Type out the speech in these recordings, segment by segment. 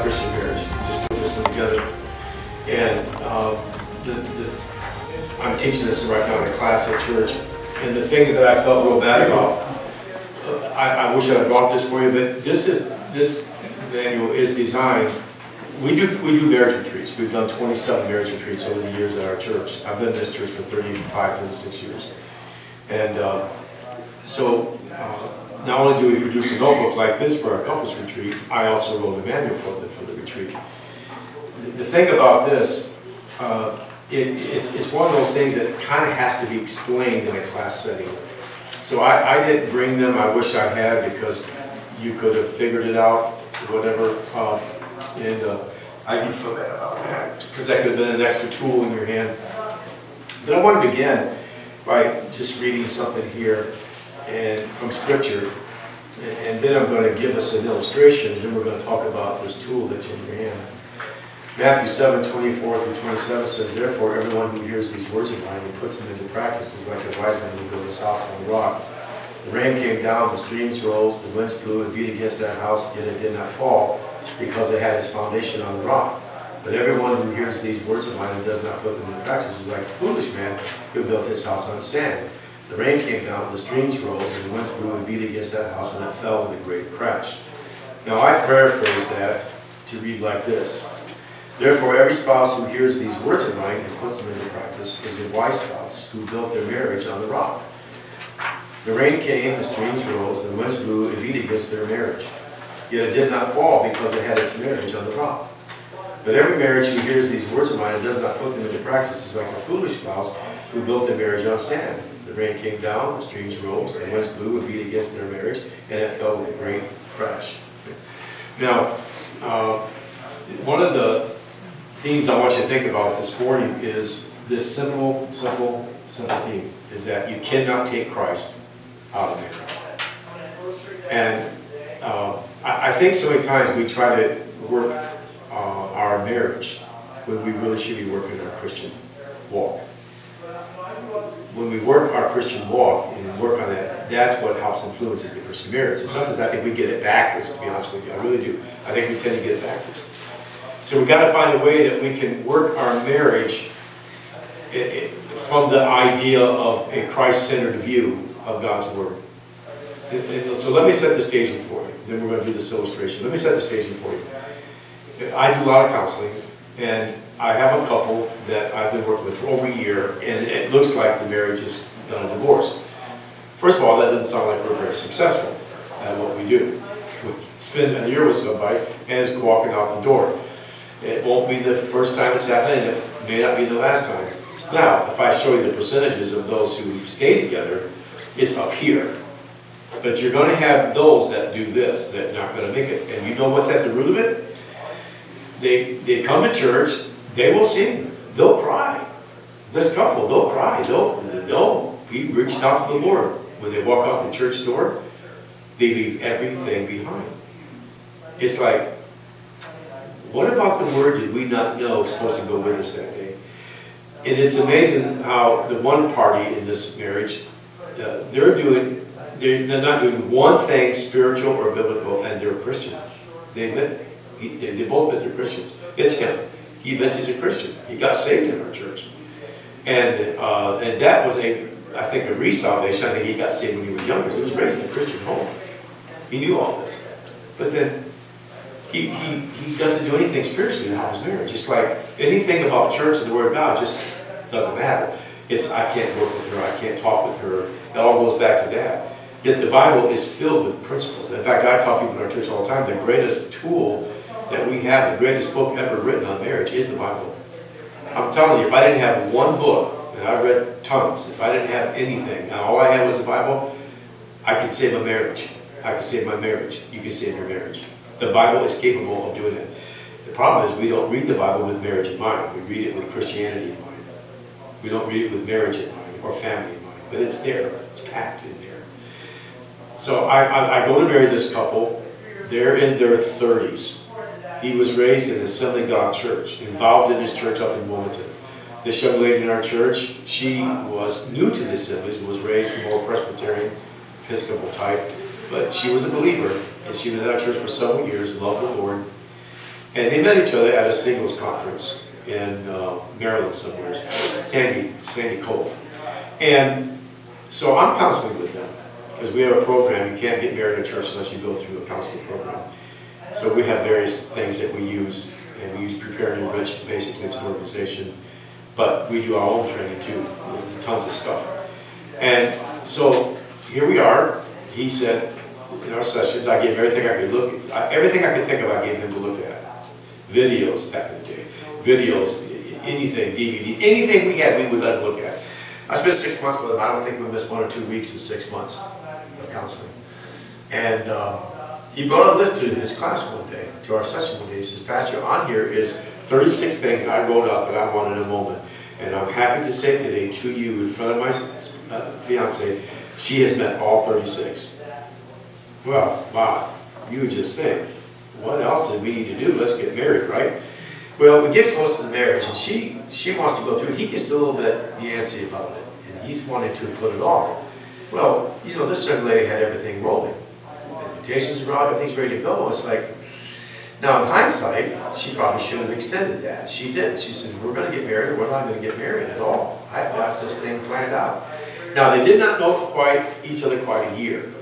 Christian marriage. Just put this one together. And uh, the, the, I'm teaching this right now in a class at church. And the thing that I felt real bad about, I, I wish I had brought this for you, but this is this manual is designed. We do we do marriage retreats. We've done 27 marriage retreats over the years at our church. I've been in this church for 35, 36 years, and uh, so. Uh, not only do we produce a notebook like this for our couples retreat, I also wrote a manual for the, for the retreat. The, the thing about this, uh, it, it, it's one of those things that kind of has to be explained in a class setting. So I, I didn't bring them, I wish I had, because you could have figured it out, whatever, uh, and uh, I do feel bad about that, because that could have been an extra tool in your hand. But I want to begin by just reading something here and from scripture. And then I'm going to give us an illustration, and then we're going to talk about this tool that's in your hand. Matthew 7, 24 through 27 says, Therefore everyone who hears these words of mine and puts them into practice is like a wise man who built his house on rock. The rain came down, the streams rose, the winds blew and beat against that house, yet it did not fall, because it had its foundation on the rock. But everyone who hears these words of mine and does not put them into practice is like a foolish man who built his house on sand. The rain came down, the streams rose, and the winds blew and beat against that house, and it fell with a great crash. Now I paraphrase that to read like this. Therefore, every spouse who hears these words of mine and puts them into practice is a wise spouse who built their marriage on the rock. The rain came, the streams rose, the winds blew and beat against their marriage. Yet it did not fall because it had its marriage on the rock. But every marriage who hears these words of mine and does not put them into practice is like a foolish spouse who built their marriage on sand. The rain came down, the streams rose, and winds blew and beat against their marriage, and it fell with a great crash. Now, uh, one of the themes I want you to think about this morning is this simple, simple, simple theme, is that you cannot take Christ out of marriage. And uh, I, I, think so many times we try to work uh, our marriage when we really should be working our Christian walk when we work our Christian walk and work on that, that's what helps influences the Christian marriage. And sometimes I think we get it backwards, to be honest with you. I really do. I think we tend to get it backwards. So we've got to find a way that we can work our marriage eh, eh, from the idea of a Christ-centered view of God's Word. so let me set the staging for you. Then we're going to do this illustration. Let me set the staging for you. I do a lot of counseling, and I have a couple that I've been working with for over a year, and it looks like the marriage is going a divorce. First of all, that doesn't sound like we're very successful at what we do. We spend a year with somebody, and it's walking out the door. It won't be the first time it's happened, and it may not be the last time. Now, if I show you the percentages of those who stay together, it's up here. But you're going to have those that do this, that aren't going to make it. And you know what's at the root of it? They, they come to church, they will sing. They'll cry. This couple, they'll cry. They'll, they'll be reached out to the Lord. When they walk out the church door, they leave everything behind. It's like, what about the word did we not know is supposed to go with us that day? And it's amazing how the one party in this marriage, uh, they're doing, they're, they're not doing one thing spiritual or biblical, and they're Christians. They admit, they, both admit they're Christians. It's him he admits he's a Christian. He got saved in our church. And, uh, and that was a, I think, a resalvation. I think he got saved when he was younger. He was raised in a Christian home. He knew all this. But then he, he, he doesn't do anything spiritually in his marriage. It's like anything about church and the Word of God just doesn't matter. It's, I can't work with her. I can't talk with her. It all goes back to that. Yet the Bible is filled with principles. In fact, I tell people in our church all the time, the greatest tool that we have, the greatest book ever written on marriage is the Bible. I'm telling you, if I didn't have one book, and I read tons, if I didn't have anything, and all I had was the Bible, I could save a marriage. I could save my marriage. You can save your marriage. The Bible is capable of doing it. The problem is we don't read the Bible with marriage in mind. We read it with Christianity in mind. We don't read it with marriage in mind or family in mind. But it's there. It's packed in there. So I, I, I go to marry this couple. They're in their 30s. He was raised in Assembly God Church, involved in his church up in Wilmington. This young lady in our church, she was new to the assemblies, was raised more Presbyterian, Episcopal type, but she was a believer, and she was in our church for several years, loved the Lord. And they met each other at a singles conference in uh, Maryland somewhere, Sandy, Sandy Cove. And so I'm counseling with them because we have a program. You can't get married in church unless you go through a counseling program. So we have various things that we use, and we use Prepare and Enrich. Basically, it's an organization, but we do our own training too, tons of stuff. And so here we are. He said in our sessions, I gave everything I could look, everything I could think of, I gave him to look at. Videos back in the day, videos, anything, DVD, anything we had, we would let him look at. I spent six months with him. I don't think we missed one or two weeks in six months of counseling. And uh, he brought a list to his class one day, to our session one day. He says, Pastor, on here is 36 things I wrote out that I want in a moment. And I'm happy to say today to you, in front of my uh, fiance, she has met all 36. Well, wow, you just think, what else do we need to do? Let's get married, right? Well, we get close to the marriage, and she she wants to go through it. He gets a little bit antsy about it, and he's wanting to put it off. Well, you know, this young lady had everything rolling. Out, everything's ready to go. It's like, now in hindsight, she probably should have extended that. She did. She said, we're going to get married, we're not going to get married at all. I've got this thing planned out. Now, they did not know quite each other quite a year.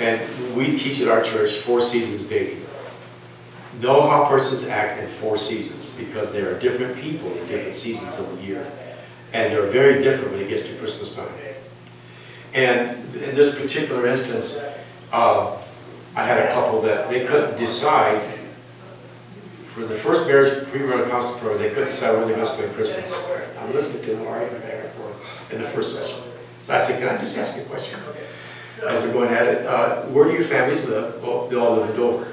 And we teach at our church four seasons dating know how persons act in four seasons because there are different people in different seasons of the year. And they're very different when it gets to Christmas time. And in this particular instance, uh, I had a couple that they couldn't decide for the first marriage pre-run constant program, they couldn't decide where going to spend Christmas. I'm listening to them arguing back and forth in the first session. So I said, can I just ask you a question? As they're going at it, uh, where do your families live? Well, they all live in Dover.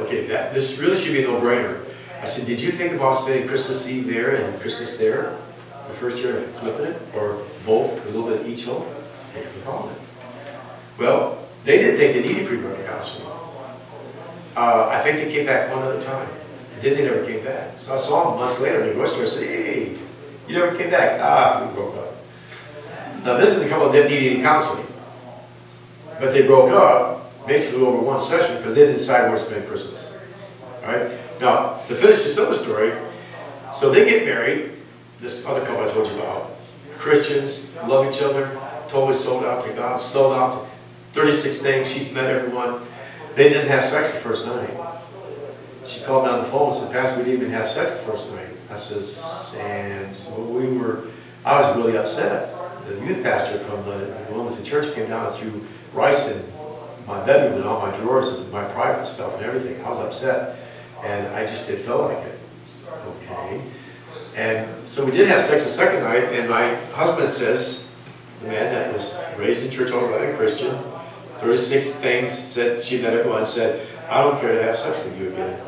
Okay, that, this really should be a no-brainer. I said, did you think about spending Christmas Eve there and Christmas there? The first year of flipping it? Or both, a little bit each home? I never thought of it. Well, they didn't think they needed pre-wedding counseling. Uh, I think they came back one other time. And then they never came back. So I saw them months later in the grocery store. I said, hey, you never came back. Ah, we broke up. Now this is a couple that didn't need any counseling. But they broke up basically over one session because they didn't decide where to spend Christmas. All right? Now, to finish this other story, so they get married, this other couple I told you about, Christians, love each other, totally sold out to God, sold out to 36 things, she's met everyone. They didn't have sex the first night. She called me on the phone and said, Pastor, we didn't even have sex the first night. I says, and so we were, I was really upset. The youth pastor from the Wilmington Church came down through rice and my bedroom and all my drawers and my private stuff and everything. I was upset. And I just did feel like it. Okay. And so we did have sex the second night, and my husband says, the man that was raised in church all a Christian, 36 things, said she met everyone, said, I don't care to have sex with you again.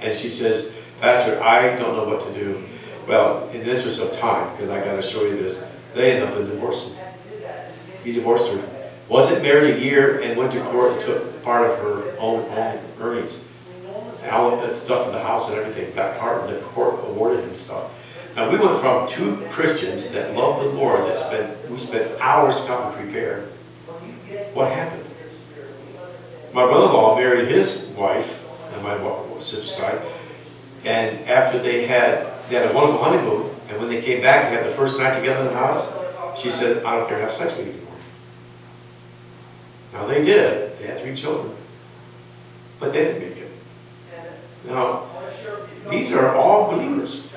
And she says, Pastor, I don't know what to do. Well, in the interest of time, because I got to show you this, they end up in divorcing. He divorced her. Wasn't married a year and went to court and took part of her own, own earnings. All the stuff in the house and everything, got part of the court awarded him stuff. Now we went from two Christians that loved the Lord, that spent we spent hours coming prepared. What happened? My brother-in-law married his wife and my sister's side, and after they had they had a wonderful honeymoon, and when they came back to have the first night together in the house, she said, I don't care to have sex with you. Anymore." Now they did. They had three children. But they didn't make it. Now, these are all believers.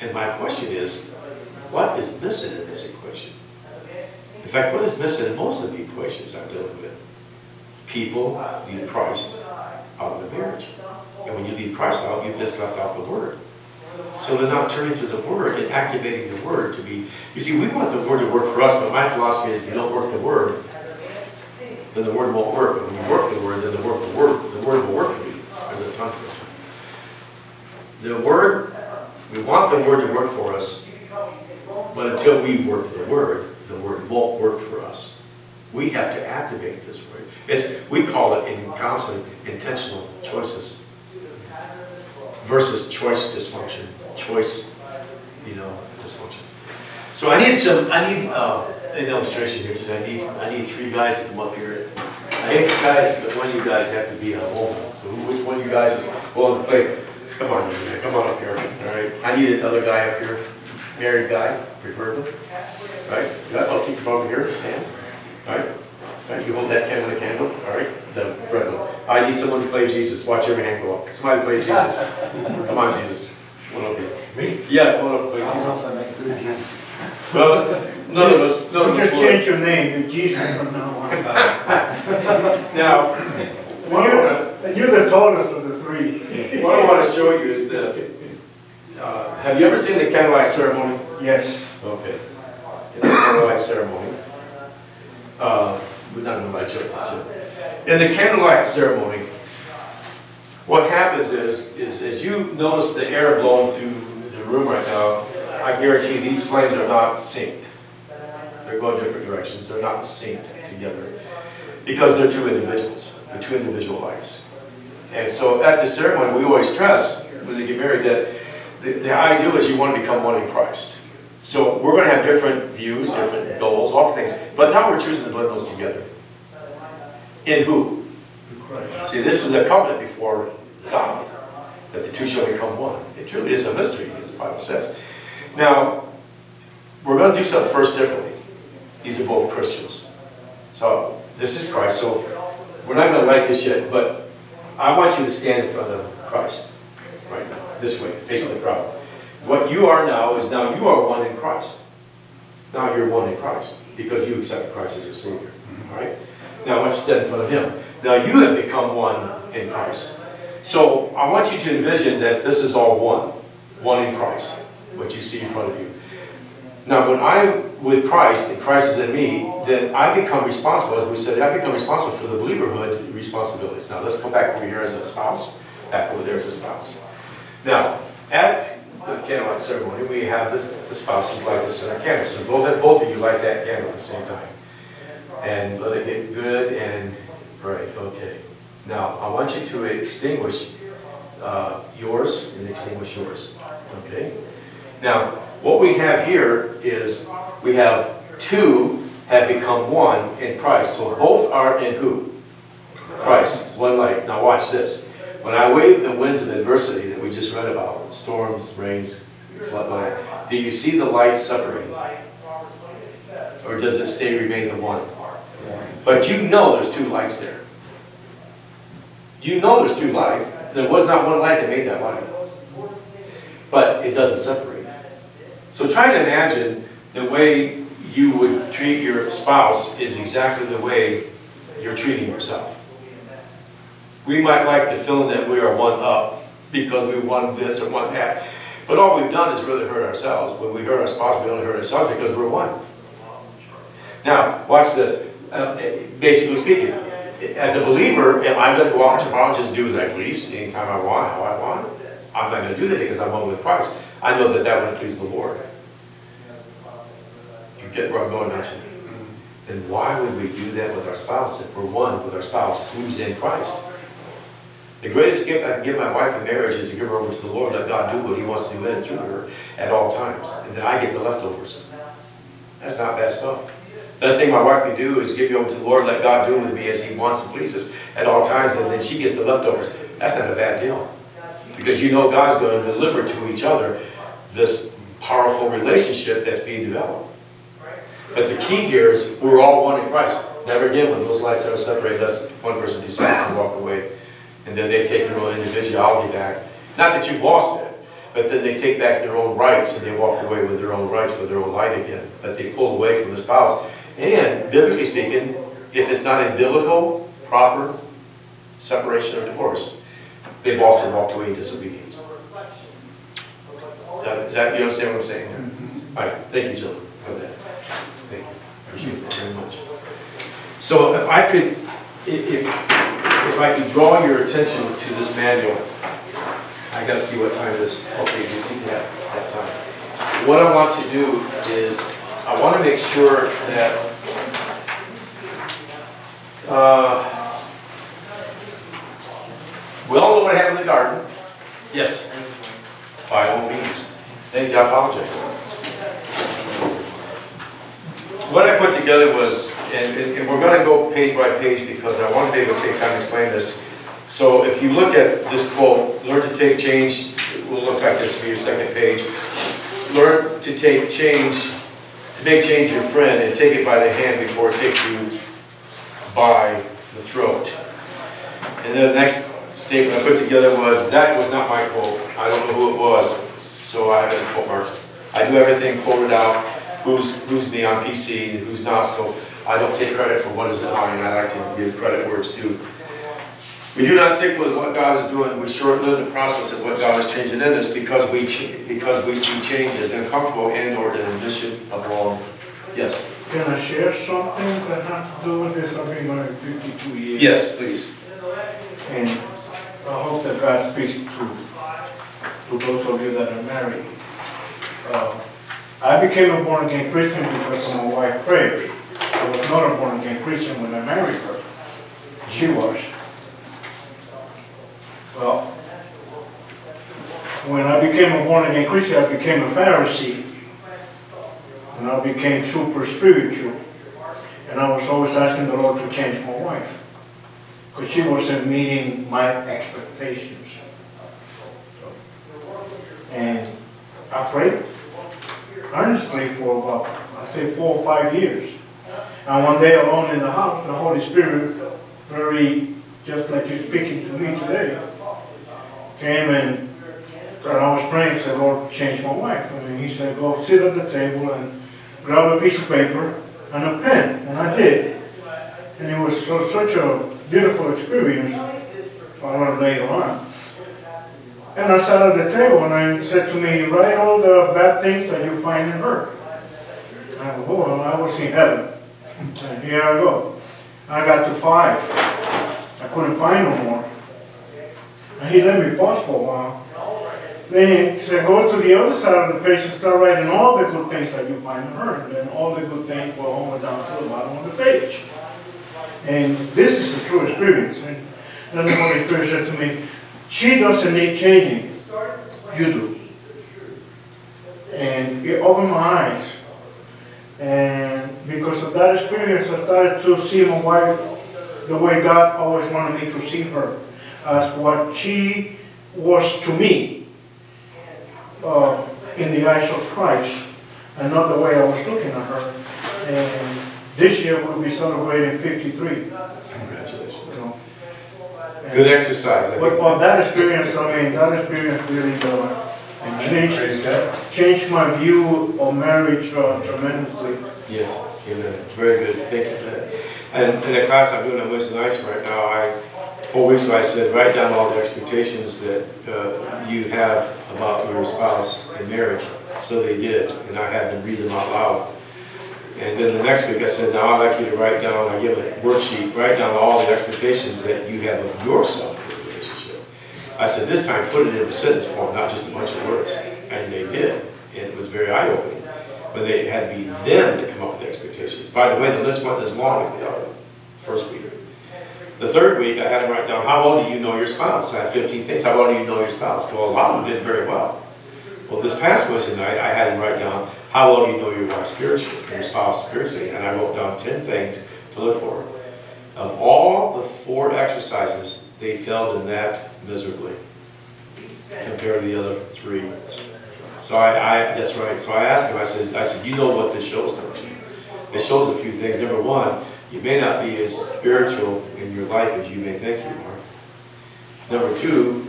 And my question is, what is missing in this equation? In fact, what is missing in most of the equations I'm dealing with? People leave Christ out of the marriage. And when you leave Christ out, you've just left out the Word. So they're not turning to the Word and activating the Word to be... You see, we want the Word to work for us, but my philosophy is if you don't work the Word, then the word won't work. But when you work the word, then the word will work. The word will work for you. There's a tongue The word, we want the word to work for us, but until we work the word, the word won't work for us. We have to activate this word. It's we call it in counseling intentional choices versus choice dysfunction. Choice, you know, dysfunction. So I need some. I need. Uh, an illustration here, so I need, I need three guys to come up here. I hate guys, but one of you guys have to be a woman, so which one of you guys is willing to play? Come on, come on up here, right? I need another guy up here, married guy, preferably, right? Yeah, I'll keep from over here, stand, all right? All right, you hold that candle, the candle, all right? The red one. I need someone to play Jesus, watch every hand go up. Somebody play Jesus. Come on, Jesus. One of you. Me? Yeah, one up, play Jesus. Well, none of us, none of You us can change your name to Jesus from now on. Now, what I wanna, And you're the tallest of the three. what I wanna show you is this. Uh, Have you ever seen the candlelight ceremony? Yes. Okay. In the candlelight ceremony. Uh, we're not gonna light you up, just you. In the candlelight ceremony, what happens is, is as you notice the air blowing through the room right now, I guarantee these flames are not synced. They're going different directions, they're not synced together. Because they're two individuals, they're two individual lights. And so at the ceremony, we always stress, when they get married, that the, the ideal is you want to become one in Christ. So we're gonna have different views, different goals, all things, but now we're choosing to blend those together. In who? In Christ. See, this is a covenant before God, that the two shall become one. It truly is a mystery, as the Bible says. Now, we're gonna do something first differently. These are both Christians. So, this is Christ, so we're not gonna like this yet, but I want you to stand in front of Christ this way, facing the crowd. What you are now is now you are one in Christ. Now you're one in Christ, because you accept Christ as your Savior, mm-hmm. all right? Now I want you to stand in front of Him. Now you have become one in Christ. So I want you to envision that this is all one, one in Christ, what you see in front of you. Now, when I'm with Christ and Christ is in me, then I become responsible, as we said, I become responsible for the believerhood responsibilities. Now, let's come back over here as a spouse, back over there as a spouse. Now, at the candlelight ceremony, we have the, the spouses light the center candle. So both, both of you light that candle at the same time. And let it get good and, right, okay. Now, I want you to extinguish uh, yours and extinguish yours, okay? Now, what we have here is, we have two have become one in Christ. So both are in who? Christ, one light. Now watch this. When I wave the winds of adversity that we just read about, storms, rains, flood, light, do you see the light separating? Or does it stay, remain the one? But you know there's two lights there. You know there's two lights. There was not one light that made that light. But it doesn't separate. So try to imagine the way you would treat your spouse is exactly the way you're treating yourself. We might like to feel that we are one up because we want this or want that. But all we've done is really hurt ourselves. When we hurt our spouse, we only hurt ourselves because we're one. Now, watch this. Uh, basically speaking, as a believer, am I going to go out tomorrow and just do as I please, anytime I want, how I want? I'm not going to do that because I'm one with Christ. I know that that would please the Lord. You get where I'm going, don't you? Then why would we do that with our spouse if we're one with our spouse who's in Christ? The greatest gift I can give my wife in marriage is to give her over to the Lord, let God do what He wants to do in and through her at all times. And then I get the leftovers. That's not bad stuff. The best thing my wife can do is give me over to the Lord, let God do with me as He wants and pleases at all times, and then she gets the leftovers. That's not a bad deal. Because you know God's going to deliver to each other this powerful relationship that's being developed. But the key here is we're all one in Christ. Never again will those lights ever separate unless one person decides to walk away. And then they take their own individuality back. Not that you've lost it, but then they take back their own rights and they walk away with their own rights, with their own light again. But they pull away from their spouse. And biblically speaking, if it's not a biblical, proper separation or divorce, they've also walked away in disobedience. Is that, is that you understand what I'm saying there? Mm-hmm. All right, thank you, Jill, for that. Thank you, appreciate it very much. So if I could, if, if I could draw your attention to this manual, I gotta see what time it is, okay, you see that, that time. What I want to do is, I wanna make sure that, uh, we all know what happened in the garden. Yes. By all means. You, I apologize. What I put together was, and, and we're gonna go page by page because I want to be able to take time to explain this. So if you look at this quote, learn to take change, we'll look at this for your second page. Learn to take change, to make change your friend and take it by the hand before it takes you by the throat. And then the next statement I put together was, that was not my quote, I don't know who it was, so I have it quote marked. I do everything quoted out, who's, who's me on PC, and who's not, so I don't take credit for what is in mine, I like to give credit where it's due. We do not stick with what God is doing, we short-live the process of what God is changing in us because we, ch- because we see changes uncomfortable and or in addition of wrong. Yes? Can I share something that has to do with this? I've been married fifty-two years. Yes, please. And I hope that God speaks to, to those of you that are married. Uh, I became a born-again Christian because of my wife's prayers. I was not a born-again Christian when I married her. She was. Well, when I became a born-again Christian, I became a Pharisee. And I became super spiritual. And I was always asking the Lord to change my wife because she wasn't meeting my expectations. And I prayed earnestly for about, I say, four or five years. And one day alone in the house, the Holy Spirit, very, just like you're speaking to me today, came and, and I was praying, said, Lord, change my wife. And he said, go sit at the table and grab a piece of paper and a pen. And I did. And it was so, such a beautiful experience. I learned later on. And I sat at the table and I said to me, write all the bad things that you find in her. I go, oh, well, I was in heaven. And here I go. I got to five. I couldn't find no more. And he let me pause for a while. Then he said, go to the other side of the page and start writing all the good things that you find in her. And then all the good things will all down to the bottom of the page. And this is a true experience. And then the Holy Spirit said to me, she doesn't need changing. You do. And it opened my eyes. And because of that experience, I started to see my wife the way God always wanted me to see her, as what she was to me uh, in the eyes of Christ, and not the way I was looking at her. And this year we'll be celebrating 53. Congratulations. You know. And- Good exercise, I think. on that experience, I mean, that experience really uh, changed, changed my view of marriage uh, tremendously. Yes, amen. Very good, thank you for that. And in the class I'm doing at Wisdom Nice right now, I, four weeks ago, I said, write down all the expectations that uh, you have about your spouse in marriage. So they did, and I had them read them out loud. And then the next week, I said, now I'd like you to write down, I give a worksheet, write down all the expectations that you have of yourself in a relationship. I said, this time, put it in a sentence form, not just a bunch of words. And they did, and it was very eye-opening. But they had to be them to come up with the expectations. By the way, the list wasn't as long as the other first week. The third week, I had them write down, how well do you know your spouse? I had 15 things, how well do you know your spouse? Well, a lot of them did very well. Well, this past Wednesday night, I had them write down, how well do you know your wife spiritually, and your spouse spiritually? And I wrote down 10 things to look for. Of all the four exercises, they failed in that miserably compared to the other three. So I, I, that's right, so I asked him, I said, I said, you know what this shows, don't you? It shows a few things. Number one, you may not be as spiritual in your life as you may think you are. Number two,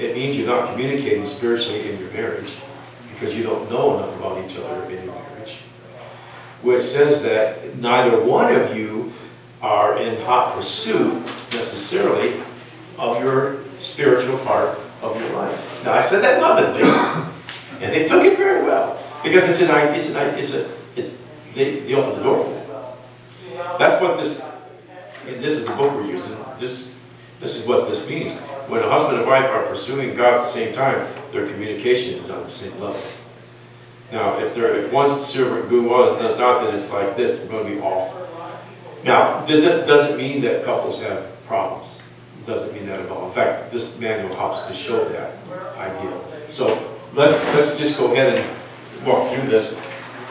it means you're not communicating spiritually in your marriage because you don't know enough about each other in your marriage. Which says that neither one of you are in hot pursuit necessarily of your spiritual part of your life. Now, I said that lovingly, and they took it very well because it's an, it's an, it's a, it's, they, they opened the door for that. That's what this, and this is the book we're using, this, this is what this means. When a husband and wife are pursuing God at the same time, their communication is on the same level. Now, if they're, if one's servant good, one does not, then it's like this, we're gonna be off. Now, it, doesn't mean that couples have problems. It doesn't mean that at all. In fact, this manual helps to show that idea. So, let's, let's just go ahead and walk through this.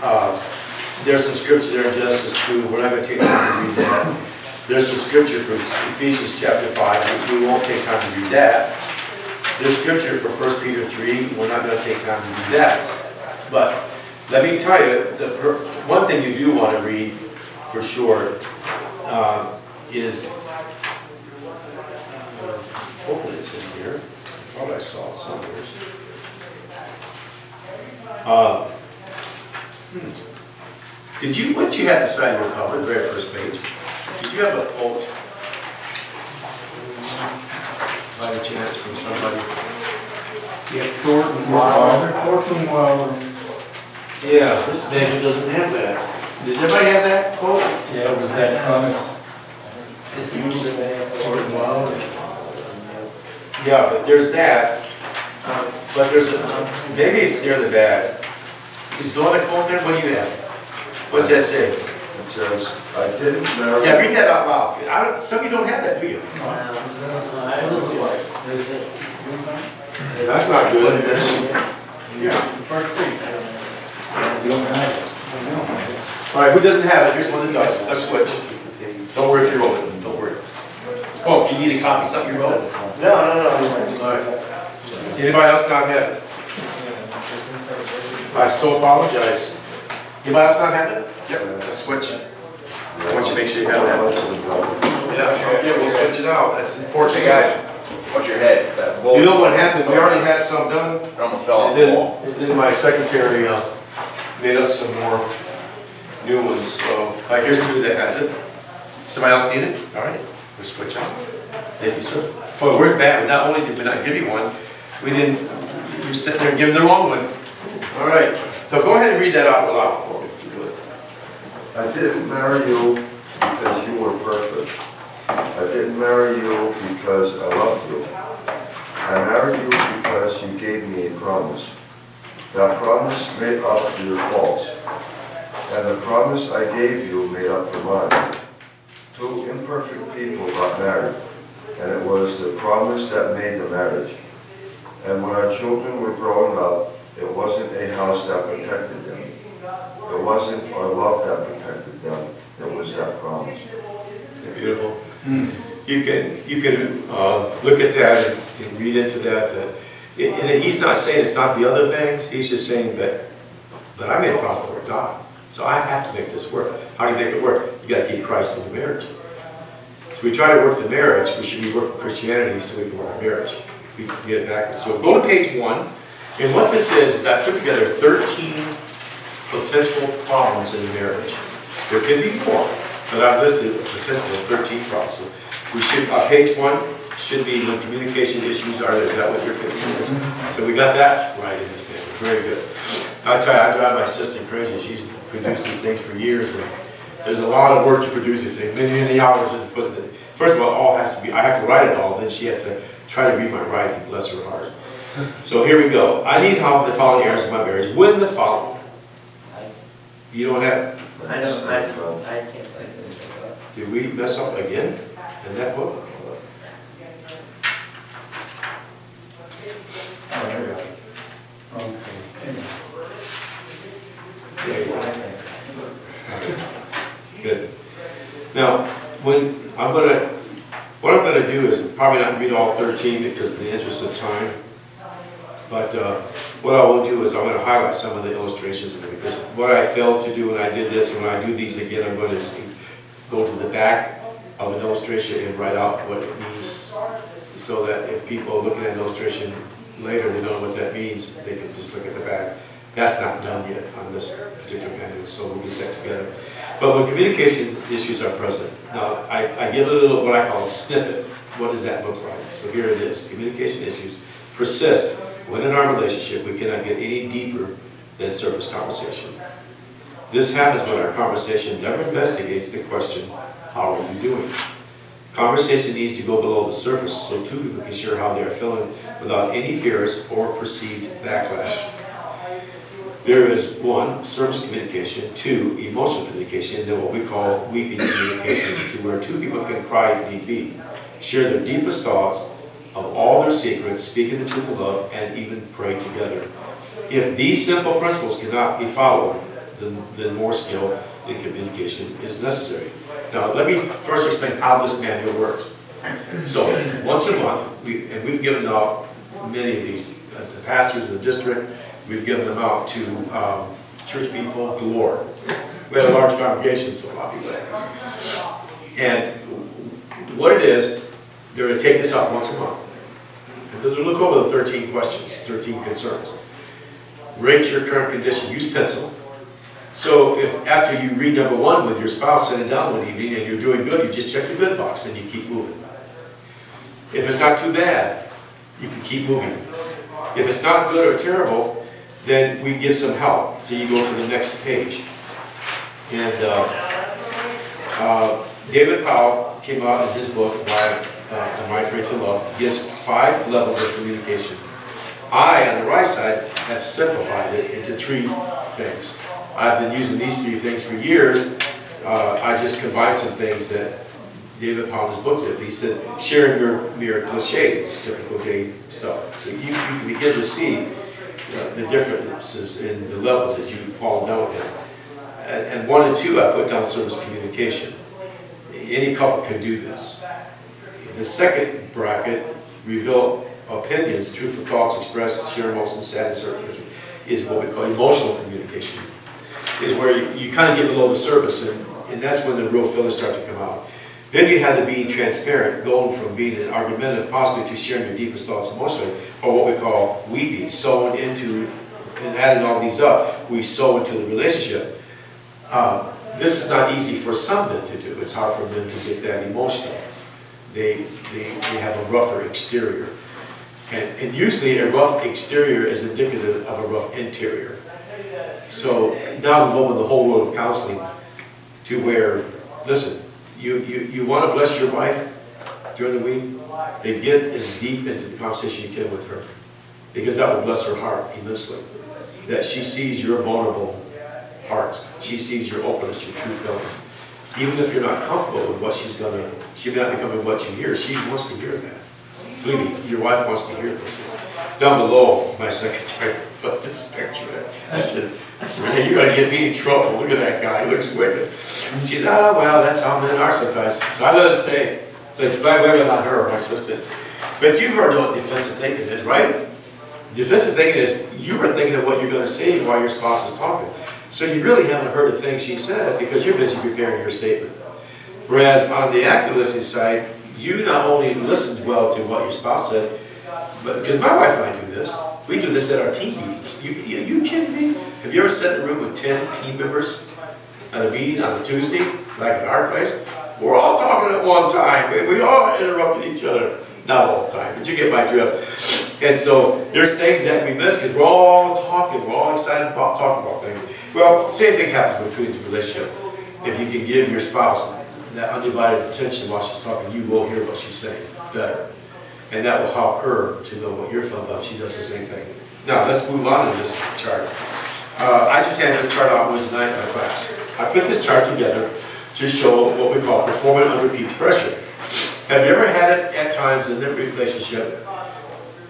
Uh, there's some scripture there in Genesis 2, we're not gonna take time to read that. There's some scripture from Ephesians chapter 5, we won't take time to read that. There's scripture for 1 Peter 3, we're not gonna take time to do that. But let me tell you, the, one thing you do wanna read for sure, uh, is, uh, hopefully it's in here, I thought I saw it somewhere. Uh, hmm. Did you, what did you have beside your cover, the very first page? Did you have a quote? By any chance from somebody? Yeah, Thornton Wilder. Thornton Wilder. Yeah, this manual doesn't have that. Does everybody have that quote? Yeah, was that Thomas? Thornton Wilder. Yeah, but there's that, uh, but there's a, maybe it's near the back. Is there another quote there? What do you have? What's that say? It says, I didn't marry. Yeah, read that out loud. I don't, some of you don't have that, do you? That's not good. Yeah, the first page. All right, who doesn't have it? Here's one that does. Let's switch. Don't worry if you wrote it, don't worry. Oh, if you need a copy, of something you wrote? No, no, no. All right. Anybody else not have it? I so apologize. Anybody else not have it? Yep, let's switch it. I want you to make sure you have that. Yeah, yeah, we'll switch it out. That's important. Hey guys, watch your head, that. You know what happened? We already had some done. It almost fell off And the then, wall. and then my secretary, uh, made up some more new ones, so, all right, here's two that has it. Somebody else need it? All right, we'll switch out. Thank you, sir. Well, we're bad, not only did we not give you one, we didn't, You're sitting there giving the wrong one. All right, so go ahead and read that out loud for me. if you would. I didn't marry you because you were perfect. I didn't marry you because I loved you. I married you because you gave me a promise. That promise made up for your faults. And the promise I gave you made up for mine. Two imperfect people got married, and it was the promise that made the marriage. And when our children were growing up, it wasn't a house that protected them. It wasn't our love that protected them, it was that promise. Beautiful. You can, you can, uh, look at that and- and read into that, that, and he's not saying it's not the other things, he's just saying that, but I made a promise for God, so I have to make this work. How do you make it work? You gotta keep Christ in the marriage. So we try to work the marriage, we should be working Christianity so we can work our marriage. We can get it back. So go to page one, and what this is, is I put together thirteen potential problems in the marriage. There can be more, but I've listed a potential of thirteen problems. So We should, uh, page one should be when communication issues are, is that what your page is? So we got that right in this paper, very good. I tell you, I drive my sister crazy, she's produced these things for years, and there's a lot of work to produce these things, many, many hours in put it. First of all, all has to be, I have to write it all, then she has to try to read my writing, bless her heart. So here we go. I need help with the following areas of my marriage. When the following. You don't have, I don't, I, I can't think it. did we mess up again in that book? There you go. Good. Now, when, I'm gonna, what I'm gonna do is probably not read all thirteen because of the interest of time. But, uh, what I will do is I'm gonna highlight some of the illustrations of it, because what I failed to do when I did this, and when I do these again, I'm gonna go to the back of an illustration and write out what it means, so that if people are looking at an illustration later, they know what that means, they can just look at the back. That's not done yet on this particular manual, so we'll get that together. But when communication issues are present, now, I, I give a little, what I call a snippet, what does that look like? So here it is, communication issues persist when in our relationship, we cannot get any deeper than surface conversation. This happens when our conversation never investigates the question, how are you doing? Conversation needs to go below the surface so two people can share how they are feeling without any fears or perceived backlash. There is one, service communication, two, emotional communication, and then what we call weeping communication, to where two people can cry if need be, share their deepest thoughts of all their secrets, speaking the truth of love, and even pray together. If these simple principles cannot be followed, then, then more skill in communication is necessary. Now, let me first explain how this manual works. So, once a month, we, and we've given out many of these, as the pastors in the district, we've given them out to, um, church people galore. We had a large congregation, so a lot of people these. And what it is, they're gonna take this out once a month. And they're gonna look over the thirteen questions, thirteen concerns. Rate your current condition, use pencil. So if, after you read number one with your spouse sitting down one evening and you're doing good, you just check your good box and you keep moving. If it's not too bad, you can keep moving. If it's not good or terrible, then we give some help. So you go to the next page. And, uh, uh, David Powell came out in his book, Why, uh, Am I Afraid to Love, gives five levels of communication. I, on the right side, have simplified it into three things. I've been using these three things for years. Uh, I just combined some things that David Powell's book did. He said, sharing your, your cliches, typical gay stuff. So you, you can begin to see uh, the differences in the levels as you fall down with. And, and one and two, I put down service communication. Any couple can do this. The second bracket, reveal opinions, truthful thoughts expressed, share emotions, sadness, or is what we call emotional communication. Is where you, you kind of get below the surface, and, and that's when the real feelings start to come out. Then you have the being transparent, going from being an argumentative, possibly to sharing your deepest thoughts emotionally, or what we call weeping, sewing into, and adding all these up, we sew into the relationship. Um, this is not easy for some men to do. It's hard for men to get that emotional. They, they, they have a rougher exterior. And, and usually a rough exterior is indicative of a rough interior. So now we've opened the whole world of counseling to where, listen, you, you, you want to bless your wife during the week, then get as deep into the conversation you can with her. Because that will bless her heart immensely. That she sees your vulnerable hearts. She sees your openness, your true feelings. Even if you're not comfortable with what she's gonna, she may not be comfortable with what you hear, she wants to hear that. Me, your wife wants to hear this. Down below, my secretary put this picture in. I said, I said, Renee, you're gonna get me in trouble. Look at that guy, he looks wicked. She said, ah, well, that's how men are sometimes. So I let it stay. So by way, not her, my assistant. But you've heard what defensive thinking is, right? Defensive thinking is you are thinking of what you're gonna say while your spouse is talking. So you really haven't heard a thing she said because you're busy preparing your statement. Whereas on the active listening side, you not only listened well to what your spouse said, but because my wife and I do this, we do this at our team meetings. You, you, you kidding me? Have you ever sat in a room with 10 team members at a meeting on a Tuesday, like at our place? We're all talking at one time. We, we all interrupted each other. Not all the time, but you get my drift. And so there's things that we miss because we're all talking, we're all excited about talking about things. Well, same thing happens between the relationship. If you can give your spouse that undivided attention while she's talking, you will hear what she's saying better. And that will help her to know what you're feeling about. She does the same thing. Now, let's move on to this chart. Uh, I just had this chart out Wednesday night in my class. I put this chart together to show what we call performing under peak pressure. Have you ever had it at times in the relationship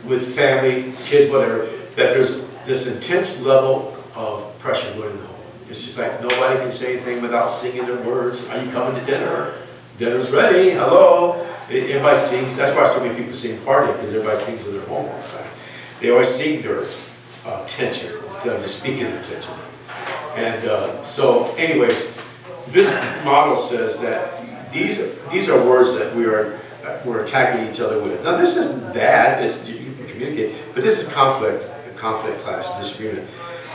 with family, kids, whatever, that there's this intense level of pressure going in the home? It's just like nobody can say anything without singing their words. Are you coming to dinner? Dinner's ready. Hello. Everybody sings. That's why so many people sing party because everybody sings in their home all the time. They always sing their uh, tension instead of just speaking their tension. And uh, so, anyways, this model says that these these are words that we are we're attacking each other with. Now, this isn't bad. It's, you can communicate, but this is conflict, conflict, clash, disagreement.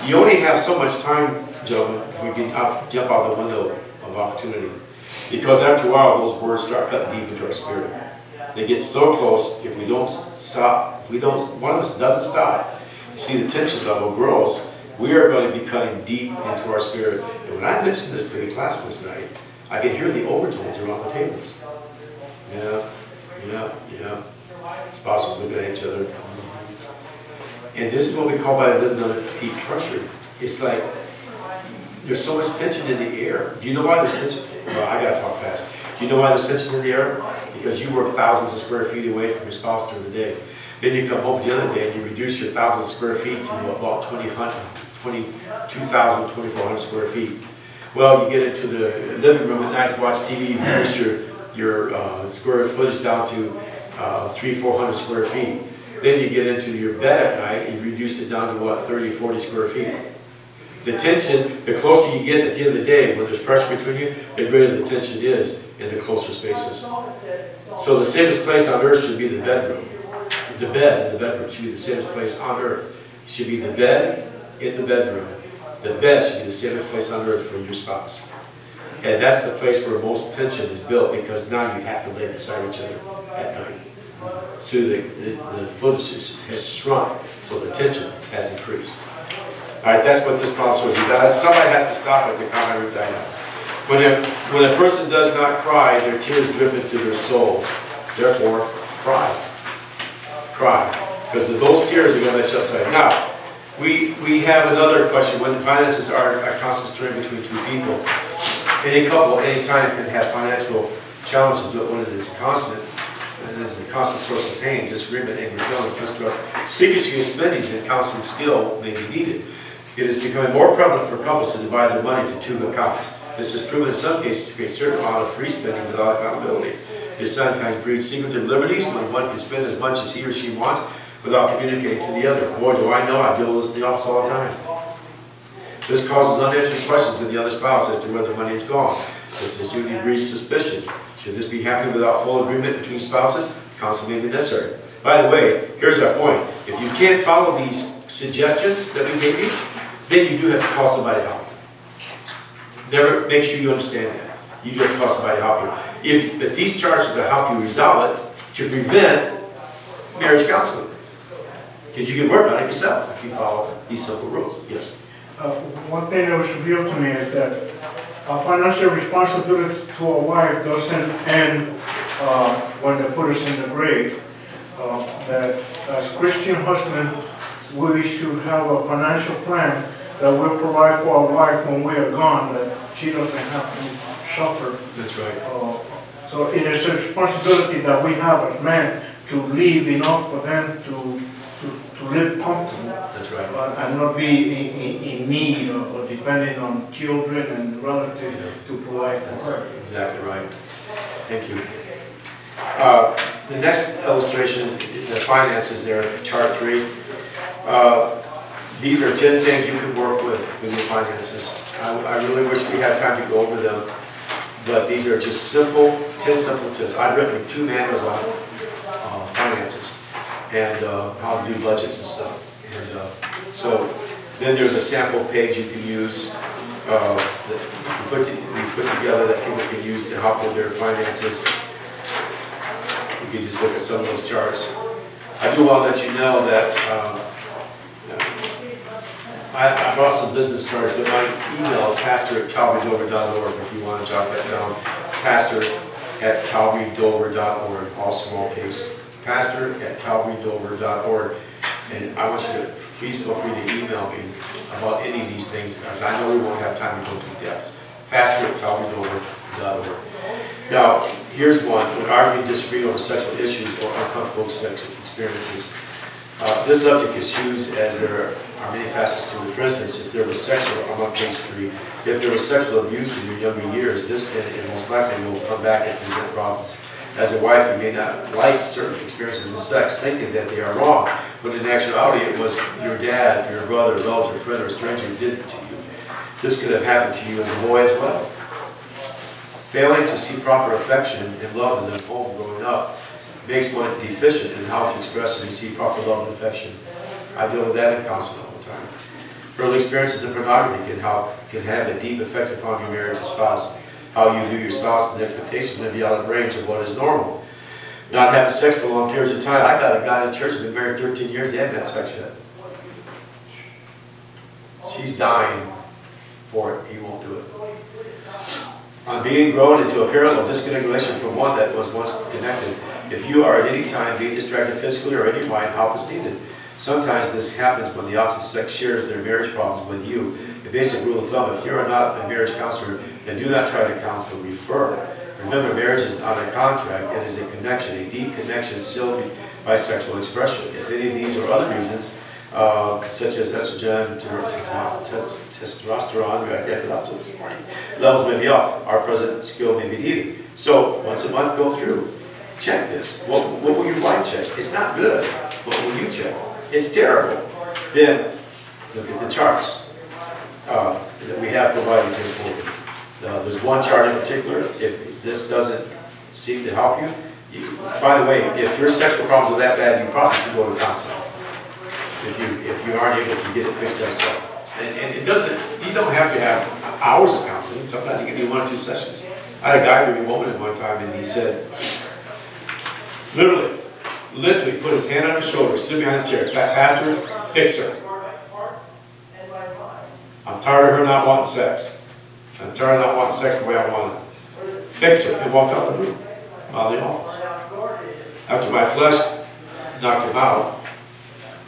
You only have so much time, gentlemen, if we can up, jump out the window of opportunity. Because after a while, those words start cutting deep into our spirit. They get so close, if we don't stop, if we don't, one of us doesn't stop, you see the tension level grows, we are going to be cutting deep into our spirit. And when I mentioned this to the class tonight, I could hear the overtones around the tables. Yeah, yeah, yeah. Spouses looking at each other. And this is what we call by living under peak pressure. It's like there's so much tension in the air. Do you know why there's tension? Well, I gotta talk fast. Do you know why there's tension in the air? Because you work thousands of square feet away from your spouse during the day. Then you come home the other day and you reduce your thousand square feet to about 2,100 22,000, 2,400 square feet. Well, you get into the living room at night to watch TV, you reduce your, your uh, square footage down to uh, three, 400 square feet. Then you get into your bed at night, you reduce it down to what, 30, 40 square feet. The tension, the closer you get at the end of the day, when there's pressure between you, the greater the tension is in the closer spaces. So the safest place on earth should be the bedroom. The bed in the bedroom should be the safest place on earth. It should be the bed in the bedroom. The bed should be the safest place on earth for your spouse. And that's the place where most tension is built because now you have to lay beside each other at night. So the, the, the footage has shrunk, so the tension has increased. All right, that's what this policy is about. Somebody has to stop it to with Diana. When a, when a person does not cry, their tears drip into their soul. Therefore, cry. Cry. Because those tears are going to let you. Now, we, we have another question. When finances are a constant strain between two people, any couple, any time can have financial challenges, but when it is constant, and is a constant source of pain, disagreement, anger, feelings, mistrust, secrecy of spending, then constant skill may be needed. It is becoming more prevalent for couples to divide their money into two accounts. This is proven in some cases to create a certain amount of free spending without accountability. It sometimes breeds secretive liberties when one can spend as much as he or she wants without communicating to the other. Boy, do I know, I deal with this in the office all the time. This causes unanswered questions in the other spouse as to where the money is gone. This disunity breeds suspicion. Should this be happening without full agreement between spouses? Counsel may be necessary. By the way, here's our point. If you can't follow these suggestions that we gave you, then you do have to call somebody to help. Never, make sure you understand that. You do have to call somebody to help you. If, but these charts are to help you resolve it to prevent marriage counseling. Because you can work on it yourself if you follow these simple rules. Yes. Uh, One thing that was revealed to me is that our financial responsibility to a wife doesn't end uh, when they put us in the grave. Uh, That as Christian husband, we should have a financial plan that will provide for our wife when we are gone, that she doesn't have to suffer. That's right. Uh, So it is a responsibility that we have as men to leave enough for them to, live comfortable That's right. uh, and not be in, in, in need or or depending on children and relatives to provide for That's her. exactly right. Thank you. Uh, The next illustration, the finances there, chart three. Uh, These are 10 things you can work with with your finances. I I really wish we had time to go over them, but these are just simple, 10 simple tips. I've written two manuals on uh, finances and uh, how to do budgets and stuff. And uh, so then there's a sample page you can use uh, that we put, to- we put together that people can use to help with their finances. You can just look at some of those charts. I do want to let you know that, um, I, I brought some business cards, but my email is pastor at calvarydover.org if you want to jot that down. Pastor at calvarydover.org, all small case. Pastor at calvarydover.org. And I want you to, please feel free to email me about any of these things, because I know we won't have time to go into depth. Pastor at calvarydover.org. Now, here's one, when arguing disagree over sexual issues or uncomfortable sexual experiences. Uh, This subject is used as there are many facets to it. For instance, if there was sexual, I'm on page three, if there was sexual abuse in your younger years, this can, and most likely will come back and present problems. As a wife, you may not like certain experiences in sex, thinking that they are wrong, but in actuality, it was your dad, your brother, relative, friend, or stranger who did it to you. This could have happened to you as a boy as well. Failing to see proper affection and love in the home growing up makes one deficient in how to express and receive proper love and affection. I deal with that in counseling all the time. Early experiences in pornography can help, can have a deep effect upon your marriage and spouse. How you view your spouse and expectations may be out of range of what is normal. Not having sex for long periods of time. I got a guy in church who's been married thirteen years, he hasn't had sex yet. She's dying for it, he won't do it. I'm being grown into a parallel disconnected relationship from one that was once connected, if you are at any time being distracted physically or in your mind, help is needed. Sometimes this happens when the opposite sex shares their marriage problems with you. The basic rule of thumb, if you are not a marriage counselor, then do not try to counsel, refer. Remember, marriage is not a contract, it is a connection, a deep connection sealed by sexual expression. If any of these or other reasons uh, such as estrogen, testosterone, I get this morning, levels may be off, our present skill may be needed. So once a month, go through, check this. What, what will your wife check? It's not good. What will you check? It's terrible. Then, look at the charts uh, that we have provided here for you. Uh, There's one chart in particular, if this doesn't seem to help you, you, by the way, if your sexual problems are that bad, you probably should go to counseling. If you, if you aren't able to get it fixed yourself. And, and it doesn't, you don't have to have hours of counseling, sometimes you can do one or two sessions. I had a guy with a woman at one time, and he said, literally, literally put his hand on her shoulder, stood behind the chair, pastor, fix her. I'm tired of her not wanting sex. I'm tired of not wanting sex the way I want it. Fix her, and walked out of the room, out of the office. After my flesh knocked him out,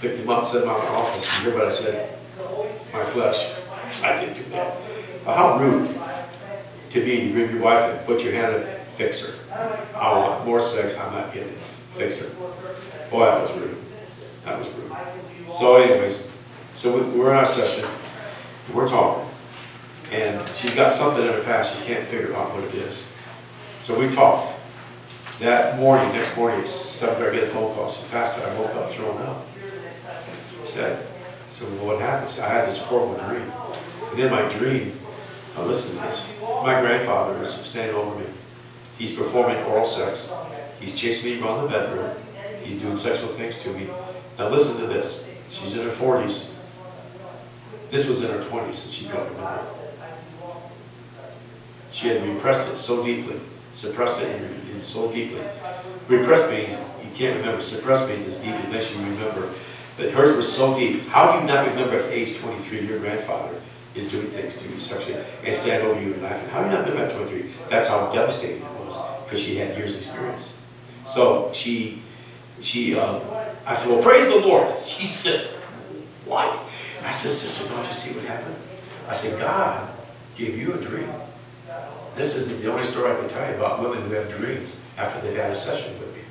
picked him up, set him out of the office, you hear what I said? My flesh, I didn't do that. But how rude to be, to bring your wife and put your hand up, fix her. I want more sex, I'm not getting it, fix her. Boy, that was rude, that was rude. So anyways, so we- we're in our session, we're talking, and she's got something in her past, she can't figure out what it is. So we talked. That morning, next morning, at I get a phone call, she Pastor, I woke up thrown up. She said, so what happens? I had this horrible dream. And in my dream, I listen to this, my grandfather is standing over me. He's performing oral sex, he's chasing me around the bedroom, he's doing sexual things to me. Now listen to this, she's in her forties. This was in her twenties, and she got remember. She had repressed it so deeply, suppressed it in- in so deeply. Repressed means, you can't remember, suppressed means it's deep, unless you remember. But hers was so deep, how do you not remember at age twenty-three, your grandfather is doing things to you sexually, and stand over you and laughing? How do you not remember at twenty-three? That's how devastating because she had years' of experience. So she, she, um, I said, well, praise the Lord. She said, what? I said, sister, don't you see what happened? I said, God gave you a dream. This is the only story I can tell you about women who have dreams after they've had a session with me.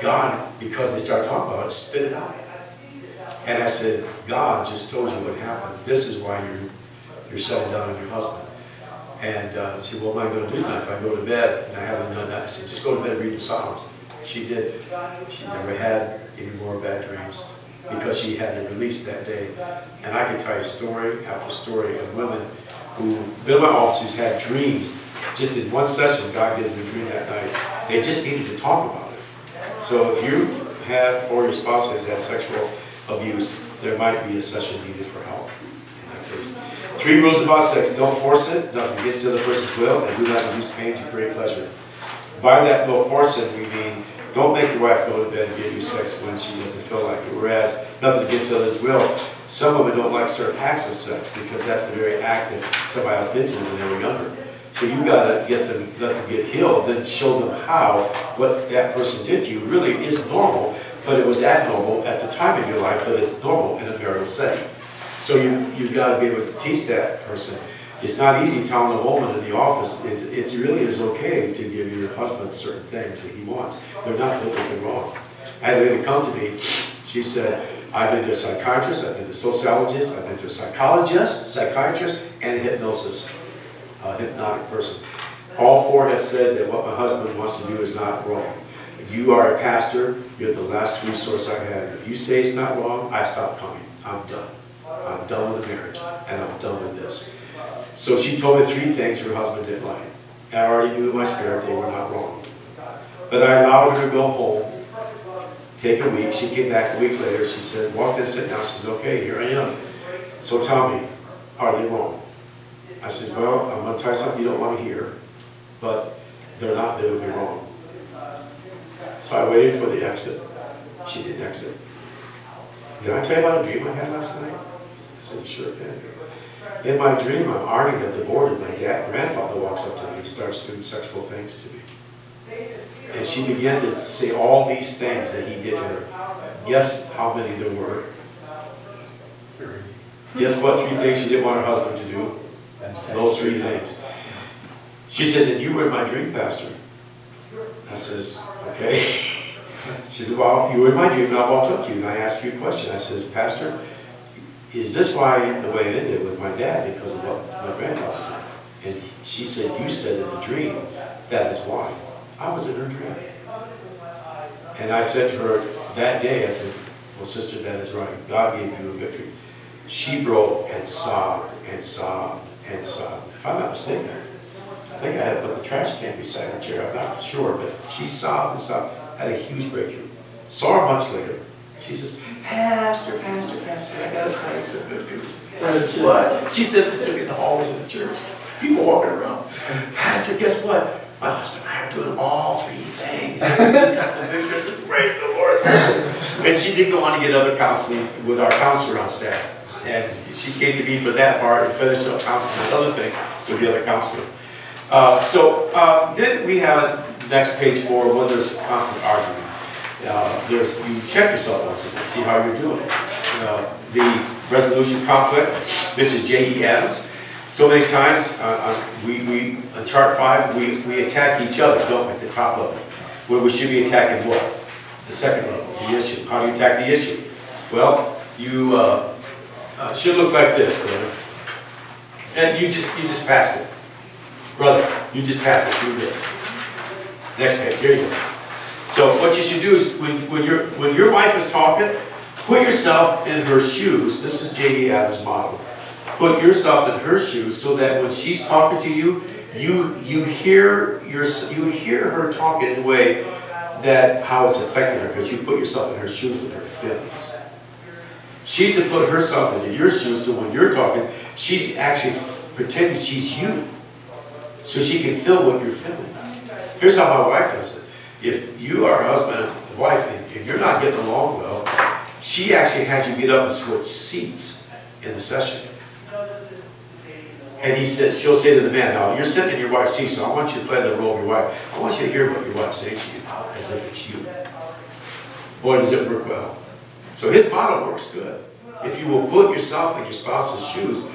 God, because they start talking about it, spit it out. And I said, God just told you what happened. This is why you're, you're shutting down on your husband. And uh, she said, what am I going to do tonight if I go to bed and I haven't done that? I said, just go to bed and read the Psalms. She did. She never had any more bad dreams because she had it released that day. And I can tell you story after story of women who, been my office who's had dreams. Just in one session, God gives them a dream that night. They just needed to talk about it. So if you have, or your spouse has had sexual abuse, there might be a session needed for help. Three rules about sex, don't force it, nothing against the other person's will, and do not induce pain to create pleasure. By that, no force it, we mean, don't make your wife go to bed and give you sex when she doesn't feel like it, whereas nothing against the other's will. Some women don't like certain acts of sex, because that's the very act that somebody else did to them when they were younger. So you've gotta get them, let them get healed, then show them how what that person did to you really is normal, but it was abnormal at the time of your life, but it's normal in a marital setting. So you, you've gotta be able to teach that person. It's not easy telling a woman in the office, it, it really is okay to give your husband certain things that he wants. They're not biblically wrong. I had a lady come to me, she said, I've been to a psychiatrist, I've been to a sociologist, I've been to a psychologist, psychiatrist, and a hypnosis, a hypnotic person. All four have said that what my husband wants to do is not wrong. You are a pastor, you're the last resource I have. If you say it's not wrong, I stop coming. I'm done. I'm done with the marriage, and I'm done with this. So she told me three things her husband didn't like. I already knew in my spirit they were not wrong. But I allowed her to go home, take a week. She came back a week later. She said, walked in, sat down. She said, okay, here I am. So tell me, are they wrong? I said, well, I'm going to tell you something you don't want to hear, but they're not biblically wrong. So I waited for the exit. She didn't exit. Did I tell you about a dream I had last night? I said, sure. In my dream, I'm ironing at the board, and my dad, grandfather walks up to me and starts doing sexual things to me. And she began to say all these things that he did to her. Guess how many there were? Three. Guess what three things she didn't want her husband to do? Those three things. She says, and you were in my dream, Pastor. I says, okay. She says, well, you were in my dream, and I walked up to you, and I asked you a question. I says, Pastor, is this why the way it ended with my dad, because of what my grandfather did? And she said, you said in the dream, that is why. I was in her dream. And I said to her that day, I said, well, sister, that is right. God gave you a victory. She broke and sobbed and sobbed and sobbed. If I'm not mistaken, I think I had to put the trash can beside her chair. I'm not sure, but she sobbed and sobbed. Had a huge breakthrough. Saw her months later. She says, Pastor, Pastor, Pastor, I gotta tell you some good news. I said, what? She says it's still in the hallways of the church. People walking around. Pastor, guess what? My husband and I are doing all three things. Got the victory. I said, praise the Lord. And she did go on to get other counseling with our counselor on staff. And she came to me for that part and finished up counseling and other things with the other counselor. Uh, so uh, then we have next page four, when there's constant arguing. Uh, there's, you check yourself once again, see how you're doing. Uh, the resolution conflict, this is J.E. Adams. So many times, uh, uh, we, we, chart five, we, we attack each other, don't we, at the top level. Where we should be attacking what? The second level, the issue. How do you attack the issue? Well, you, uh, uh, should look like this, brother. And you just, you just passed it. Brother, you just passed it through this. Next page, here you go. So what you should do is, when, when your, when your wife is talking, put yourself in her shoes. This is J.E. Adams' model. Put yourself in her shoes so that when she's talking to you, you, you hear your, you hear her talking in a way that, how it's affecting her, because you put yourself in her shoes with her feelings. She's to put herself into your shoes, so when you're talking, she's actually pretending she's you. So she can feel what you're feeling. Here's how my wife does it. If you are a husband and wife and, and you're not getting along well, she actually has you get up and switch seats in the session. And he says, she'll say to the man, now you're sitting in your wife's seat, so I want you to play the role of your wife. I want you to hear what your wife's saying to you as if it's you. Boy, does it work well. So his model works good. If you will put yourself in your spouse's shoes,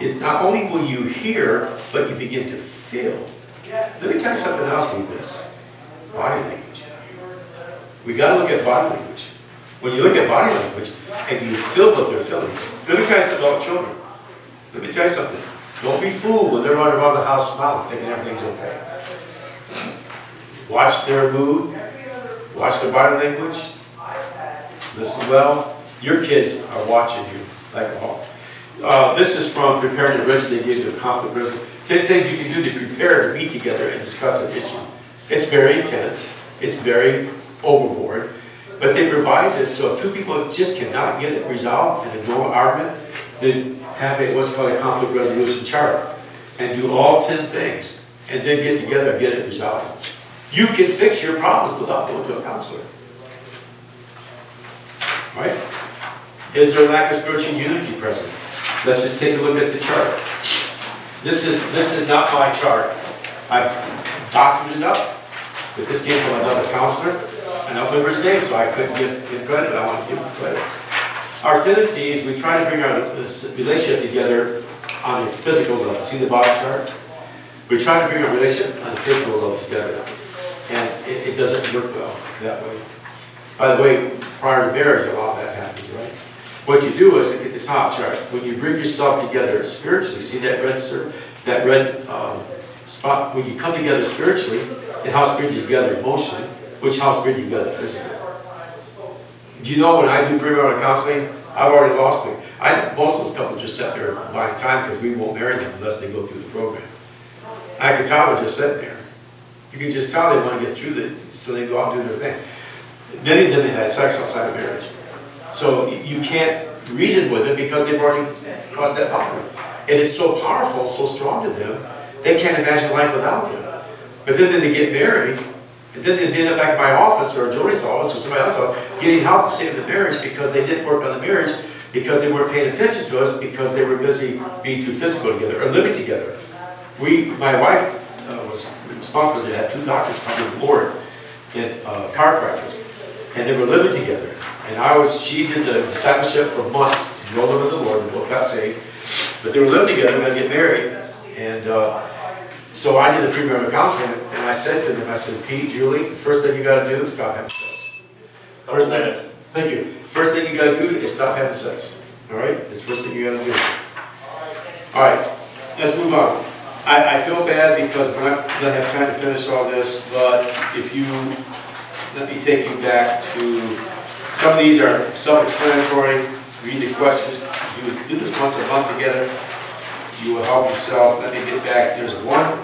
it's not only will you hear, but you begin to feel. Let me tell you something else we miss. Body language. We gotta look at body language. When you look at body language and you feel what they're feeling, let me tell you something about children. Let me tell you something. Don't be fooled when they're running around the house smiling, thinking everything's okay. Watch their mood, watch their body language, listen well. Your kids are watching you like a hawk. Uh, this is from Preparing to Bridge, they give you a conflict resolution. Ten things you can do to prepare to meet together and discuss an issue. It's very intense, it's very overboard, but they provide this so if two people just cannot get it resolved in a normal argument, then have a, what's called a conflict resolution chart and do all ten things and then get together and get it resolved. You can fix your problems without going to a counselor. Right? Is there a lack of spiritual unity present? Let's just take a look at the chart. This is, this is not my chart. I've doctored it up, this came from another counselor, and I'll remember his name, so I couldn't give him credit, I want to give credit. Our tendency is we try to bring our relationship together on a physical level. See the bottom chart? We try to bring our relationship on a physical level together, and it, it doesn't work well that way. By the way, prior to marriage, a lot of that happens, right? What you do is, at the top chart, when you bring yourself together spiritually, see that red that red um, spot, when you come together spiritually, it helps bring you together emotionally, which helps bring you together physically. Do you know when I do premarital counseling, I've already lost them. I, most of those couples just sit there buying time because we won't marry them unless they go through the program. I can tell they're just sitting there. You can just tell they want to get through it, so they go out and do their thing. Many of them have had sex outside of marriage. So you can't reason with them because they've already crossed that boundary. And it's so powerful, so strong to them, they can't imagine life without them. But then, they get married, and then they end up back in my office or Jody's office or somebody else's office, getting help to save the marriage because they didn't work on the marriage, because they weren't paying attention to us, because they were busy being too physical together or living together. We, my wife uh, was responsible to have two doctors come the board in uh, chiropractors, and they were living together. And I was, she did the discipleship for months to know them in the Lord, they both got saved. But they were living together, going to get married. And uh, so I did the premarital counseling, and I said to them, I said, Pete, Julie, the first thing you got to do is stop having sex. First thing, thank you. First thing you gotta do is stop having sex, all right? It's the first thing you gotta do. All right, let's move on. I, I feel bad because we're not gonna have time to finish all this, but if you, let me take you back to, some of these are self-explanatory, read the questions, do, do this once a month together. You will help yourself. Let me get back, there's one.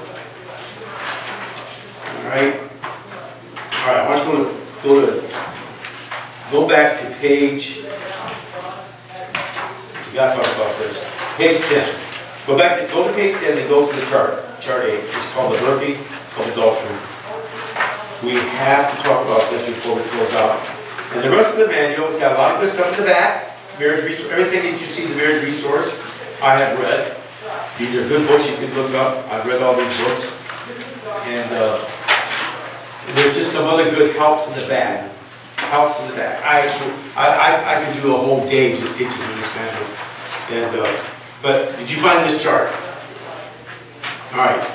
All right. All right, I want you to go to, go back to page, we gotta talk about this, page ten. Go back to, go to page ten and go to the chart, chart eight, it's called the Murphy adultery. We have to talk about this before we close out. And the rest of the manual, it's got a lot of good stuff in the back, marriage resource, everything that you see is a marriage resource, I have read. These are good books you can look up, I've read all these books. And, uh, there's just some other good helps in the back, helps in the back. I, I, I, could do a whole day just teaching this manual. And, uh, but did you find this chart? All right,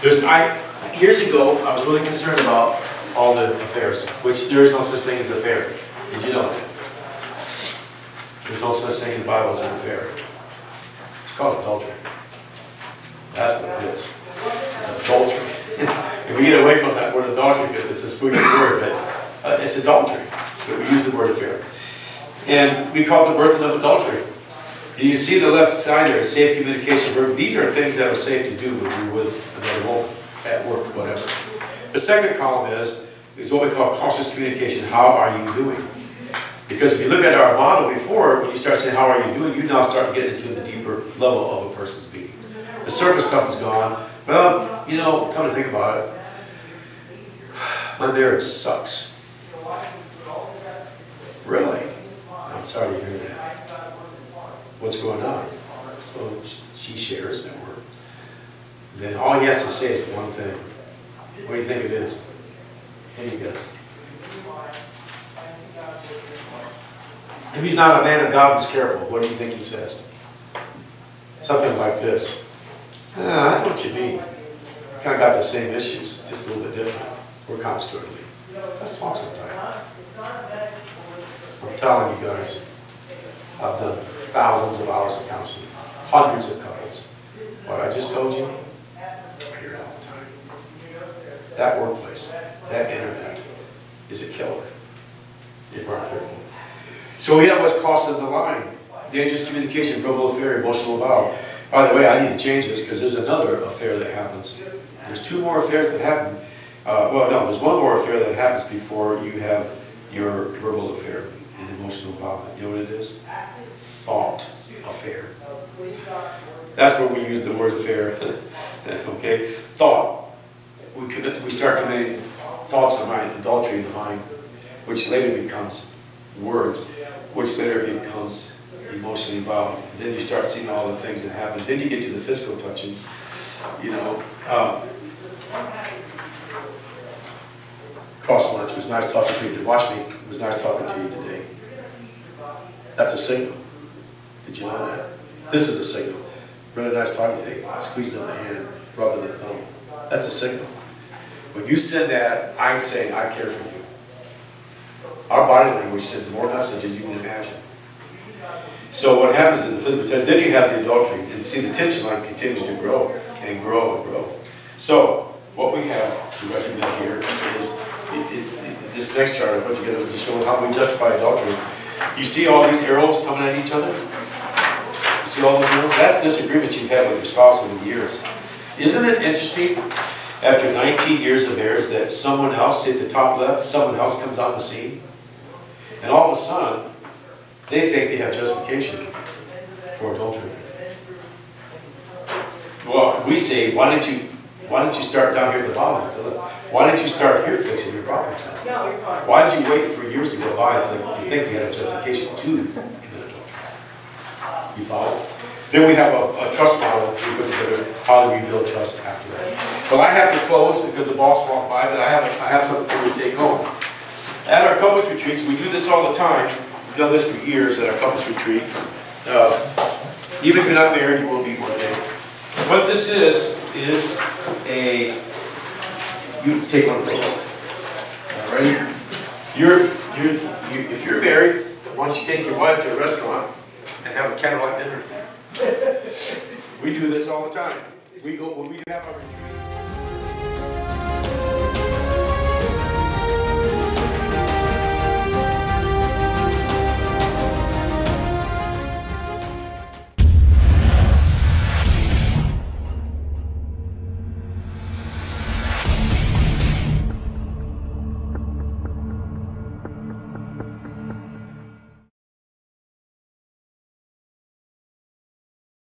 there's, I, years ago, I was really concerned about all the affairs, which there is no such thing as affair. Did you know that? There's no such thing as Bible as an affair. It's called adultery. That's what it is. It's adultery. And we get away from that word adultery because it's a spooky word, but uh, it's adultery. But we use the word affair. And we call it the birth of adultery. And you see the left side there, safe communication. These are things that are safe to do when you're with another woman, at work, whatever. The second column is, is what we call cautious communication. How are you doing? Because if you look at our model before, when you start saying, how are you doing, you now start getting into the deeper level of a person's being. The surface stuff is gone. Well, you know, come to think about it, my marriage sucks. Really? I'm sorry to hear that. What's going on? So she shares at work. Then all he has to say is one thing. What do you think it is? Can you guess? If he's not a man of God who's careful, what do you think he says? Something like this. Ah, I know what you mean. Kind of got the same issues, just a little bit different. We're struggling. Let's talk sometime. I'm telling you guys, I've done thousands of hours of counseling, hundreds of couples. What I just told you, I hear it all the time. That workplace, that internet is a killer if we're not careful. So we have what's crossing the line. Dangerous communication, verbal affair, emotional vow. By the way, I need to change this because there's another affair that happens. There's two more affairs that happen. Uh, well, no, there's one more affair that happens before you have your verbal affair and emotional vow. You know what it is? Thought affair. That's where we use the word affair. okay? Thought. We commit, we start committing thoughts the mind, adultery in the mind, which later becomes words, which later becomes emotionally involved. Then you start seeing all the things that happen. Then you get to the physical touching. You know, um, cross lunch. It was nice talking to you. Watch me. It was nice talking to you today. That's a signal. Did you know that? This is a signal. Really nice talking today. Squeezing the hand, rubbing the thumb. That's a signal. When you send that, I'm saying I care for you. Our body language sends more message than you can imagine. So what happens in the physical touch, then you have the adultery, and see the tension line continues to grow and grow and grow. So what we have to recommend here is, i- i- i- this next chart I put together to show how we justify adultery. You see all these arrows coming at each other? You see all those arrows? That's disagreement you've had with your spouse over the years. Isn't it interesting, after 19 years of marriage, that someone else, at the top left, someone else comes on the scene? And all of a sudden, they think they have justification for adultery. Well, we say, why don't you, why don't you start down here at the bottom, Philip? Why don't you start here fixing your problems now? Why did you wait for years to go by to think, you had a justification to commit adultery? You follow? Then we have a, a trust model we put together, how do to rebuild trust after that. Well, I have to close because the boss walked by, but I have, I have something for you to take home. At our couples retreats, we do this all the time. Done this for years at our couples retreat. Uh, Even if you're not married, you will be one day. What this is, is a, you take one of those. All right? You're, you're, you, if you're married, once you take your wife to a restaurant and have a candlelight dinner? We do this all the time. We go, when we have our retreats.